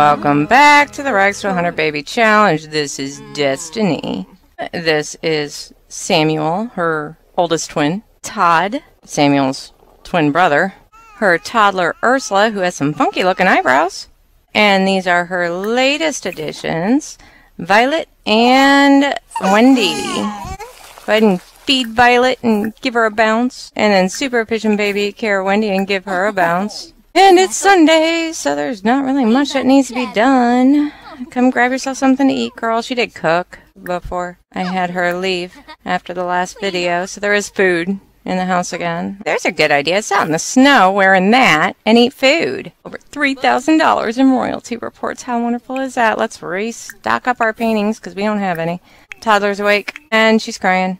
Welcome back to the Rags to 100 Baby Challenge. This is Destiny. This is Samuel, her oldest twin. Todd, Samuel's twin brother. Her toddler Ursula, who has some funky looking eyebrows. And these are her latest additions, Violet and Wendy. Go ahead and feed Violet and give her a bounce. And then Super Pigeon Baby care Wendy and give her a bounce. And it's Sunday, so there's not really much that needs to be done. Come grab yourself something to eat, girl. She did cook before I had her leave after the last video, so there is food in the house again. There's a good idea. Sit out in the snow wearing that and eat food. Over $3,000 in royalty reports. How wonderful is that? Let's restock up our paintings because we don't have any. Toddler's awake and she's crying.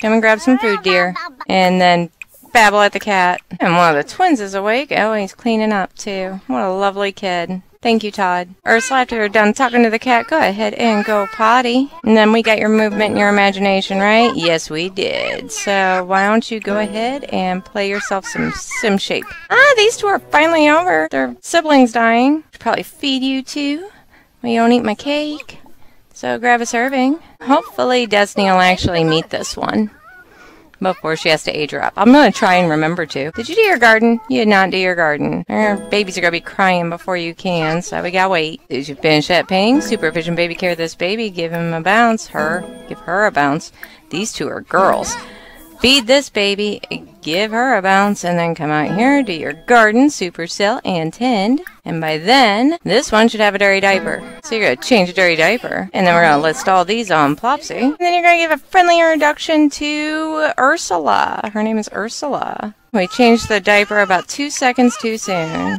Come and grab some food, dear. And then babble at the cat. And one of the twins is awake. Oh, he's cleaning up too. What a lovely kid. Thank you, Todd. Ursula, after you're done talking to the cat, go ahead and go potty. And then we got your movement and your imagination, right? Yes, we did. So why don't you go ahead and play yourself some sim shape. Ah, these two are finally over. Their siblings dying. Should probably feed you too. You don't eat my cake. So grab a serving. Hopefully Destiny will actually meet this one before she has to age her up. I'm to try and remember to. Did you do your garden? You did not do your garden. Our babies are to be crying before you can, so we got to wait. Did you finish that painting? Supervision baby care this baby. Give him a bounce. Her. Give her a bounce. These two are girls. Feed this baby, give her a bounce, and then come out here, do your garden, supercell, and tend. And by then, this one should have a dirty diaper. So you're going to change a dirty diaper. And then we're going to list all these on Plopsy. And then you're going to give a friendly introduction to Ursula. Her name is Ursula. We changed the diaper about two seconds too soon.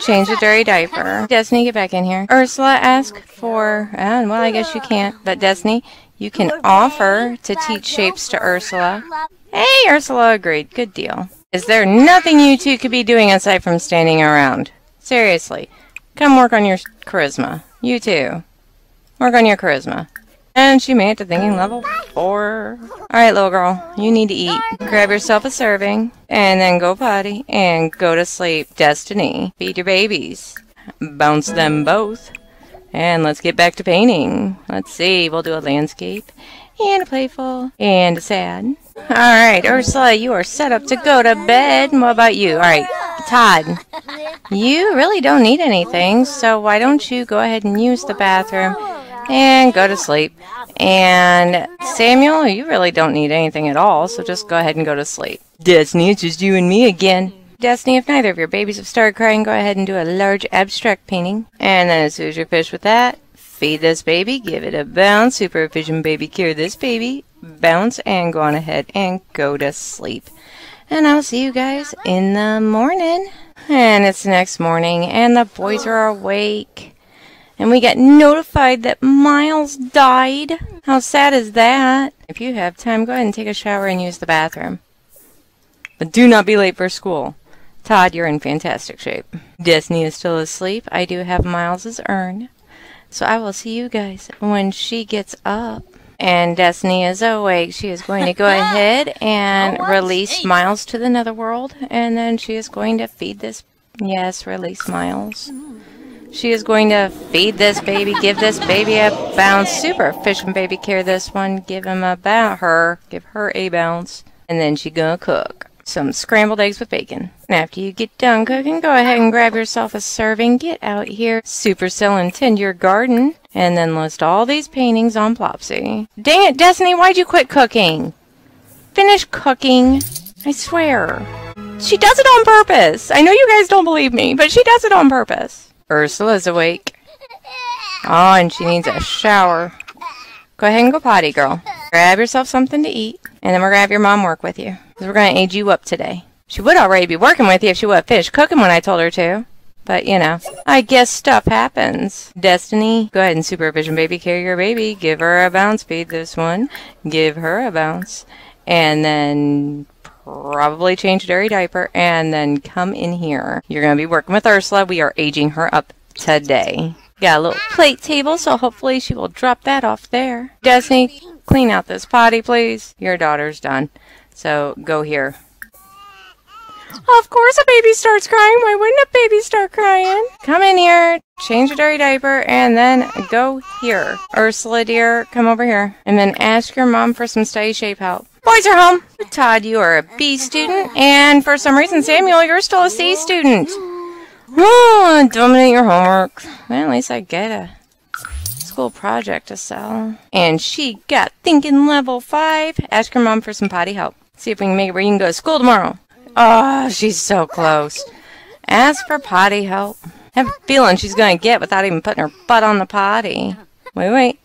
Change the dirty diaper. Destiny, get back in here. Ursula, ask for, uh, well, I guess you can't, but Destiny, you can offer to teach shapes to Ursula. Hey, Ursula agreed. Good deal. Is there nothing you two could be doing aside from standing around? Seriously. Come work on your charisma. You too. Work on your charisma. And she made it to thinking level 4. Alright, little girl. You need to eat. Grab yourself a serving. And then go potty. And go to sleep. Destiny. Feed your babies. Bounce them both. And let's get back to painting. Let's see, we'll do a landscape, and a playful, and a sad. Alright, Ursula, you are set up to go to bed. What about you? Alright, Todd, you really don't need anything, so why don't you go ahead and use the bathroom and go to sleep. And Samuel, you really don't need anything at all, so just go ahead and go to sleep. Destiny, it's just you and me again. Destiny, if neither of your babies have started crying, go ahead and do a large abstract painting. And then as soon as you're finished with that, feed this baby, give it a bounce, super supervision baby, cure this baby, bounce, and go on ahead and go to sleep. And I'll see you guys in the morning. And it's the next morning, and the boys are awake. And we got notified that Miles died. How sad is that? If you have time, go ahead and take a shower and use the bathroom. But do not be late for school. Todd, you're in fantastic shape. Destiny is still asleep. I do have Miles's urn. So I will see you guys when she gets up. And Destiny is awake. She is going to go ahead and release Miles to the netherworld. And then she is going to feed this. Yes, release Miles. She is going to feed this baby, give this baby a bounce. Super efficient baby care this one. Give him a bounce. Her. Give her a bounce. And then she gonna cook some scrambled eggs with bacon. And after you get done cooking, go ahead and grab yourself a serving. Get out here, supercell and tend your garden, and then list all these paintings on Plopsy. Dang it, Destiny, why'd you quit cooking? Finish cooking. I swear. She does it on purpose. I know you guys don't believe me, but she does it on purpose. Ursula's awake. Oh, and she needs a shower. Go ahead and go potty, girl. Grab yourself something to eat, and then we're going to have your mom work with you. Because we're going to age you up today. She would already be working with you if she would have finished cooking when I told her to. But, you know, I guess stuff happens. Destiny, go ahead and supervision baby carry your baby. Give her a bounce, feed this one. Give her a bounce. And then probably change dirty diaper. And then come in here. You're going to be working with Ursula. We are aging her up today. Got a little plate table, so hopefully she will drop that off there. Destiny, clean out this potty, please. Your daughter's done. So go here. Of course a baby starts crying. Why wouldn't a baby start crying? Come in here, change a dirty diaper, and then go here. Ursula, dear, come over here. And then ask your mom for some study shape help. Boys are home. Todd, you are a B student. And for some reason, Samuel, you're still a C student. Oh, dominate your homework. Well, at least I get a school project to sell. And she got thinking level 5. Ask your mom for some potty help. See if we can make it where you can go to school tomorrow. Oh, she's so close. Ask for potty help. have a feeling she's going to get without even putting her butt on the potty. Wait, wait.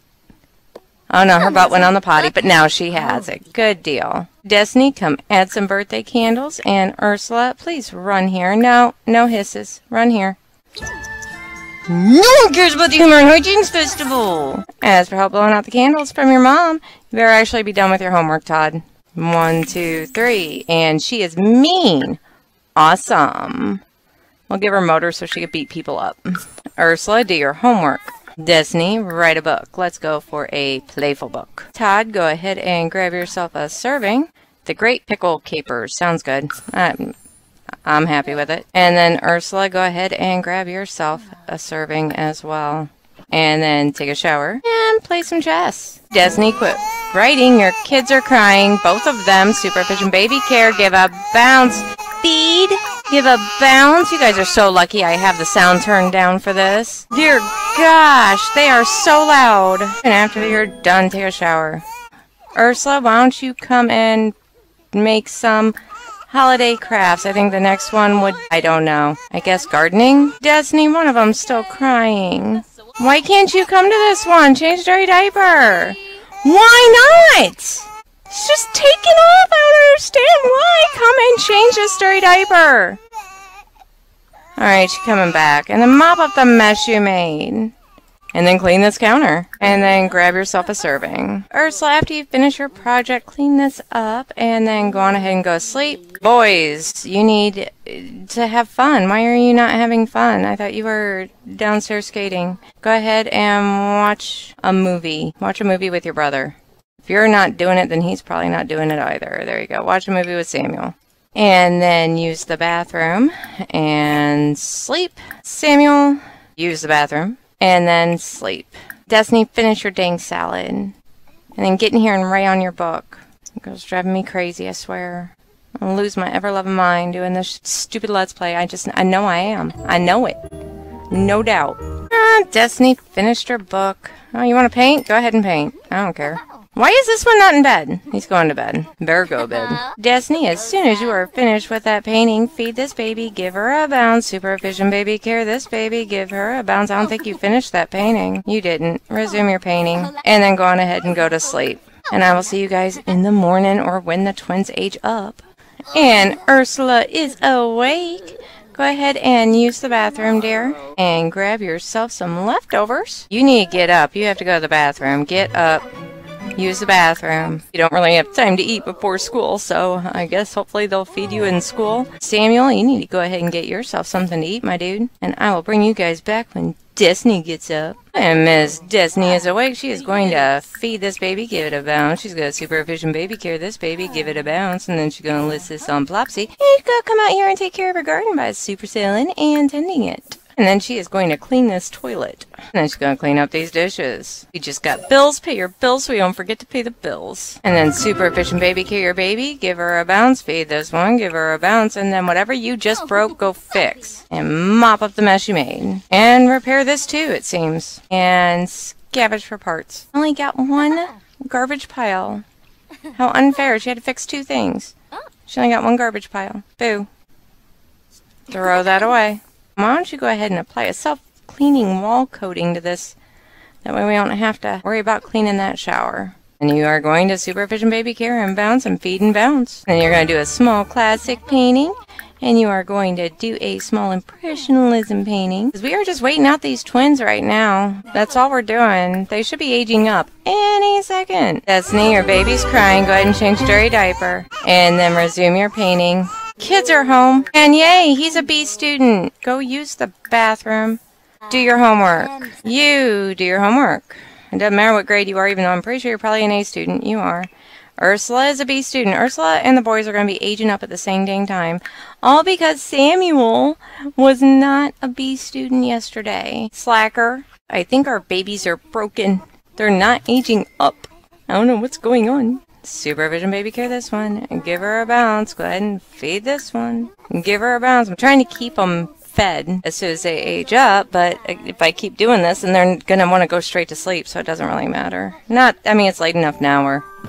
Oh no, her butt went on the potty, but now she has it. Good deal. Destiny, come add some birthday candles. And Ursula, please run here. No, no hisses. Run here. No one cares about the Humor and Hijinks Festival. As for help blowing out the candles from your mom, you better actually be done with your homework, Todd. One, two, three. And she is mean. Awesome. We'll give her motor so she can beat people up. Ursula, do your homework. Destiny, write a book. Let's go for a playful book. Todd, go ahead and grab yourself a serving. The Great Pickle Capers. Sounds good. I'm, I'm happy with it. And then Ursula, go ahead and grab yourself a serving as well. And then take a shower and play some chess. Destiny, quit writing. Your kids are crying. Both of them. Super efficient baby care. Give a bounce. Feed. Give a bounce. You guys are so lucky I have the sound turned down for this. Dear gosh, they are so loud. And after you're done, take a shower. Ursula, why don't you come and make some holiday crafts? I think the next one would, I don't know. I guess gardening? Destiny, one of them's still crying. Why can't you come to this one? Change dirty diaper. Why not? It's just taking off. I don't understand why. Come and change this dirty diaper. Alright, she's coming back. And then mop up the mess you made. And then clean this counter. And then grab yourself a serving. Ursula, after you finish your project, clean this up. And then go on ahead and go to sleep. Boys, you need to have fun. Why are you not having fun? I thought you were downstairs skating. Go ahead and watch a movie. Watch a movie with your brother. If you're not doing it, then he's probably not doing it either. There you go. Watch a movie with Samuel. And then use the bathroom and sleep. Samuel, use the bathroom and then sleep. Destiny, finish your dang salad. And then get in here and write on your book. It goes driving me crazy, I swear. I'll lose my ever-loving mind doing this stupid Let's Play. I just, I know I am. I know it. No doubt. Ah, Destiny finished her book. Oh, you want to paint? Go ahead and paint. I don't care. Why is this one not in bed? He's going to bed. Better go bed. Destiny, as soon as you are finished with that painting, feed this baby, give her a bounce. Super efficient baby care this baby, give her a bounce. I don't think you finished that painting. You didn't. Resume your painting. And then go on ahead and go to sleep. And I will see you guys in the morning or when the twins age up. And Ursula is awake. Go ahead and use the bathroom, dear, and grab yourself some leftovers. You need to get up. You have to go to the bathroom. Get up use the bathroom. You don't really have time to eat before school, so I guess hopefully they'll feed you in school. Samuel, you need to go ahead and get yourself something to eat, my dude. And I will bring you guys back when Destiny gets up. And Miss Destiny is awake. She is going to feed this baby, give it a bounce. She's going to super efficient baby care this baby, give it a bounce. And then she's going to list this on Plopsy. And going to come out here and take care of her garden by supercelling and tending it. And then she is going to clean this toilet. And then she's going to clean up these dishes. You just got bills. Pay your bills so you don't forget to pay the bills. And then super efficient baby care your baby. Give her a bounce. Feed this one. Give her a bounce. And then whatever you just broke, go fix. And mop up the mess you made. And repair this too, it seems. And scavenge for parts. Only got one garbage pile. How unfair. She had to fix two things. She only got one garbage pile. Boo. Throw that away. Why don't you go ahead and apply a self-cleaning wall coating to this. That way we don't have to worry about cleaning that shower. And you are going to Supervision Baby Care and bounce and feed and bounce. And you're going to do a small classic painting. And you are going to do a small impressionism painting. Because we are just waiting out these twins right now. That's all we're doing. They should be aging up any second. Destiny, your baby's crying. Go ahead and change dirty diaper. And then resume your painting. Kids are home. And yay, he's a B student. Go use the bathroom. Do your homework. You do your homework. It doesn't matter what grade you are, even though I'm pretty sure you're probably an A student. You are. Ursula is a B student. Ursula and the boys are going to be aging up at the same dang time. All because Samuel was not a B student yesterday. Slacker. I think our babies are broken. They're not aging up. I don't know what's going on. Supervision baby care this one. Give her a bounce. Go ahead and feed this one. Give her a bounce. I'm trying to keep them fed as soon as they age up, but if I keep doing this, then they're going to want to go straight to sleep, so it doesn't really matter. Not, I mean, it's late enough now where...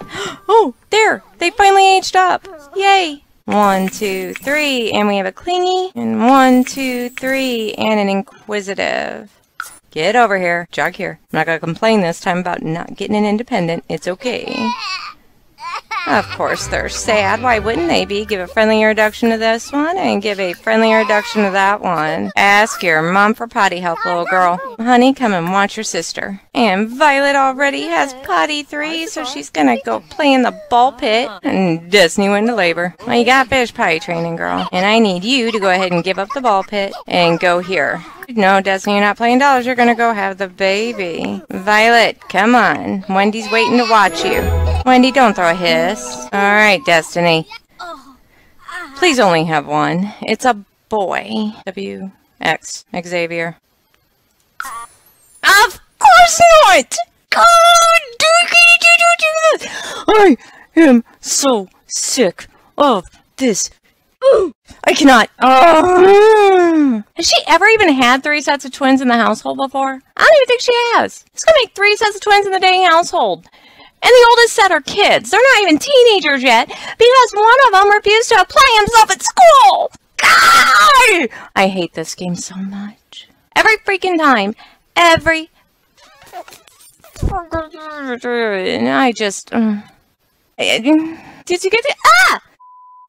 oh, there! They finally aged up! Yay! One, two, three, and we have a clingy. And one, two, three, and an inquisitive. Get over here. Jog here. I'm not going to complain this time about not getting an independent. It's okay. Of course they're sad. Why wouldn't they be? Give a friendly introduction to this one and give a friendly introduction to that one. Ask your mom for potty help, little girl. Honey, come and watch your sister. And Violet already has potty three, so she's gonna go play in the ball pit. And Destiny went to labor. Well, you got fish potty training, girl. And I need you to go ahead and give up the ball pit and go here. No, Destiny, you're not playing dolls. You're gonna go have the baby. Violet, come on. Wendy's waiting to watch you. Wendy, don't throw a hiss. Alright, Destiny. Please only have one. It's a boy. W. X. Xavier. Of course not! God! I am so sick of this I cannot. Oh. Has she ever even had three sets of twins in the household before? I don't even think she has. It's gonna make three sets of twins in the dang household. And the oldest set are kids. They're not even teenagers yet because one of them refused to apply himself at school. God! I hate this game so much. Every freaking time. Every. I just. Uh, did you get it? Ah!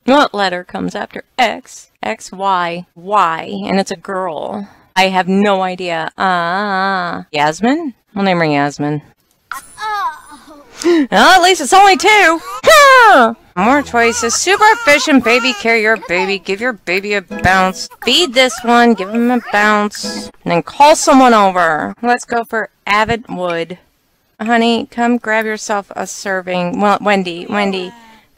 What letter comes after X? X, Y, Y, and it's a girl. I have no idea. Ah, uh, Yasmin? We'll name her Yasmin. Oh. Well, at least it's only two. More choices. Super efficient baby. Carry your baby. Give your baby a bounce. Feed this one. Give him a bounce. And then call someone over. Let's go for Avid Wood. Honey, come grab yourself a serving. Well, Wendy, Wendy.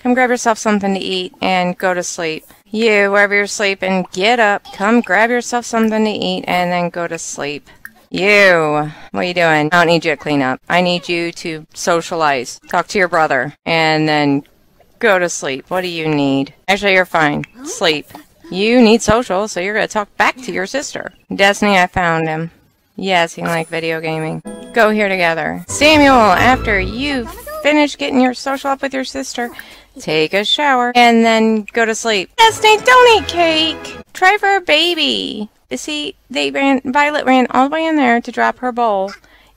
Come grab yourself something to eat and go to sleep. You, wherever you're sleeping, get up, come grab yourself something to eat, and then go to sleep. You, what are you doing? I don't need you to clean up. I need you to socialize, talk to your brother, and then go to sleep. What do you need? Actually, you're fine. Sleep. You need social, so you're going to talk back to your sister. Destiny, I found him. Yes, he like video gaming. Go here together. Samuel, after you finish getting your social up with your sister, take a shower, and then go to sleep. Destiny, don't eat cake! Try for a baby. You see, they ran, Violet ran all the way in there to drop her bowl.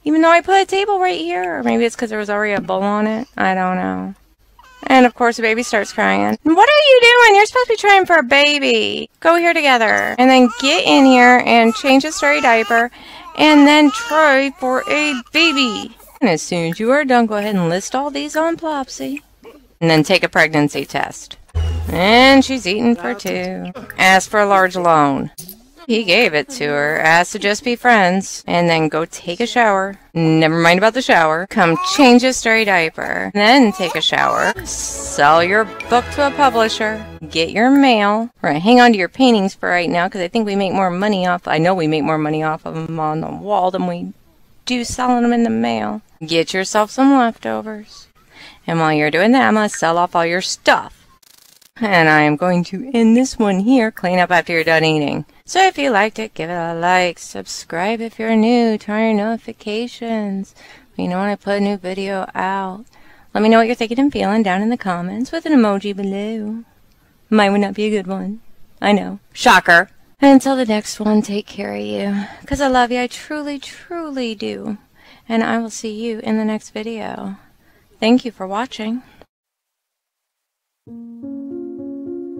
Even though I put a table right here. Or maybe it's because there was already a bowl on it. I don't know. And of course the baby starts crying. What are you doing? You're supposed to be trying for a baby. Go here together. And then get in here and change the stray diaper. And then try for a baby. And as soon as you are done, go ahead and list all these on Plopsy and then take a pregnancy test. And she's eating for two. Ask for a large loan. He gave it to her, asked to just be friends, and then go take a shower. Never mind about the shower. Come change a stray diaper. Then take a shower. Sell your book to a publisher. Get your mail. We're gonna hang on to your paintings for right now because I think we make more money off. I know we make more money off of them on the wall than we do selling them in the mail. Get yourself some leftovers. And while you're doing that, I'm going to sell off all your stuff. And I am going to end this one here, clean up after you're done eating. So if you liked it, give it a like, subscribe if you're new, turn on your notifications. You know when I put a new video out. Let me know what you're thinking and feeling down in the comments with an emoji below. Mine would not be a good one. I know. Shocker. Until the next one, take care of you. Because I love you. I truly, truly do. And I will see you in the next video. Thank you for watching.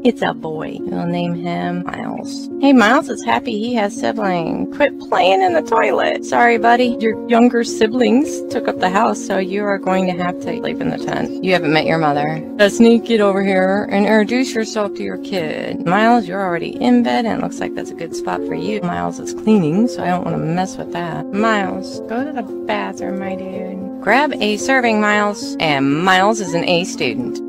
It's a boy. We'll name him Miles. Hey, Miles is happy he has siblings. Quit playing in the toilet. Sorry, buddy. Your younger siblings took up the house, so you are going to have to sleep in the tent. You haven't met your mother. Sneak get over here and introduce yourself to your kid. Miles, you're already in bed, and it looks like that's a good spot for you. Miles is cleaning, so I don't want to mess with that. Miles, go to the bathroom, my dude. Grab a serving, Miles. And Miles is an A student.